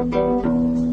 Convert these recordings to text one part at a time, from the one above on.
うん。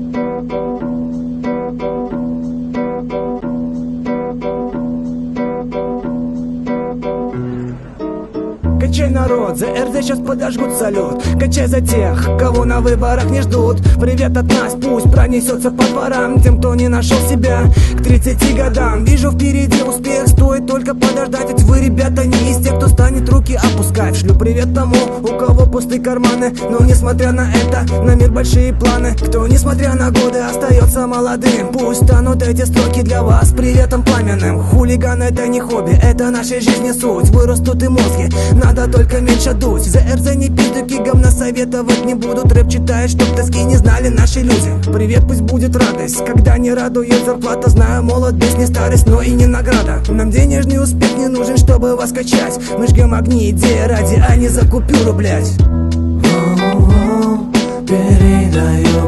Качай народ, за РД сейчас подожгут салют. Качай за тех, кого на выборах не ждут. Привет от нас, пусть пронесется по дворам Тем, кто не нашел себя к 30 годам. Вижу впереди успех, стоит только подождать. Ведь вы, ребята, не из тех, кто станет руки опускать. Шлю привет тому, у кого пустые карманы. Но несмотря на это, на мир большие планы. Кто, несмотря на годы, остается молодым. Пусть станут эти строки для вас приветом пламенным. Хулиган это не хобби, это нашей жизни суть. Вырастут и мозги, надо только меньше дуть За РЗ не пиздуки, говна советовать не будут. Рэп читает, чтоб тоски не знали наши люди. Привет, пусть будет радость, когда не радует зарплата Знаю, молодость не старость, но и не награда. Нам денежный успех не нужен, чтобы вас качать. Мы жгем огни идеи ради, а не за купюру, блять Передаю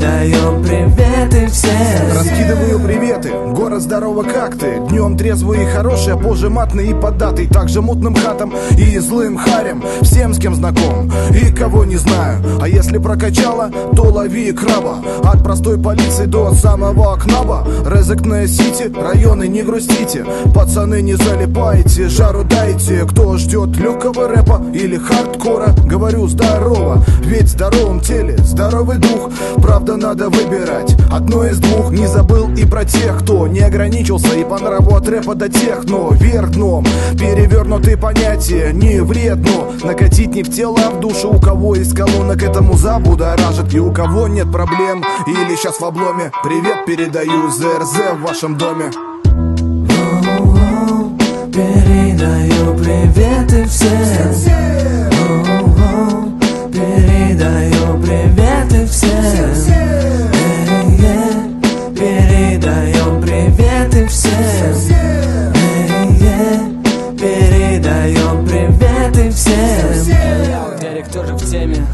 Передаем приветы всем. Раскидываю приветы, город здорово как ты? Днем трезвый и хороший, а позже матный и податый. Также мутным хатам и злым харем. Всем, с кем знаком и кого не знаю. А если прокачало, то лови краба. От простой полиции до самого кнаба Резекная сити, районы не грустите. Пацаны не залипайте, жару дайте. Кто ждет легкого рэпа или хардкора? Говорю здорово, ведь в здоровом теле здоровый дух. Правда надо выбирать. Одно из двух Не забыл и про тех, кто не ограничился И по нраву от рэпа до техно Вверх дном, перевернутые понятия Не вредно, накатить не в тело, а в душу. У кого из колонок этому забудоражит? И у кого нет проблем, или сейчас в обломе? Привет передаю ЗРЗ в вашем доме. Передаю приветы всем всем. Дерек тоже в теме.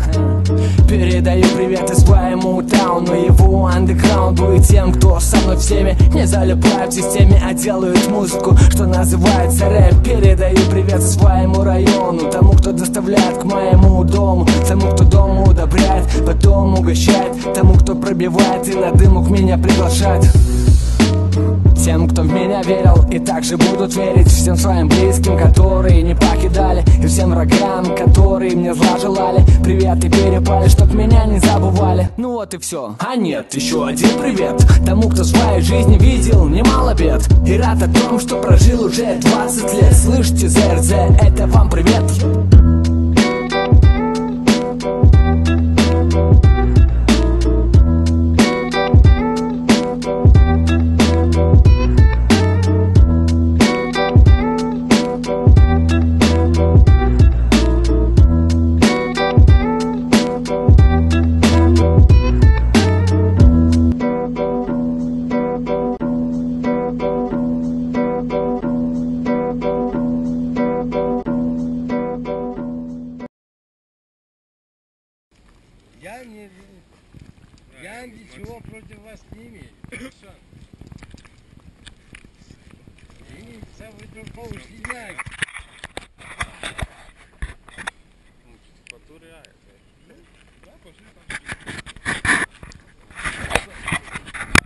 Передаю приветы своему тауну. Его андеграунду и тем, кто со мной в теме Не залипают в системе, а делают музыку Что называется рэп. Передаю привет своему району. Тому, кто доставляет к моему дому. Тому, кто дом удобряет, потом угощает. Тому, кто пробивает и на дымок меня приглашает тем, кто в меня верил. И также будут верить Всем своим близким, которые не покидали. И всем врагам, которые мне зла желали. Привет и перепали, чтоб меня не забывали. Ну вот и все, а нет, еще один привет. Тому, кто в своей жизни видел немало бед. И рад о том, что прожил уже 20 лет. Слышите, ЗРЗ, это вам привет Я не... Я ничего против вас не имею. Извините, вы только знаете.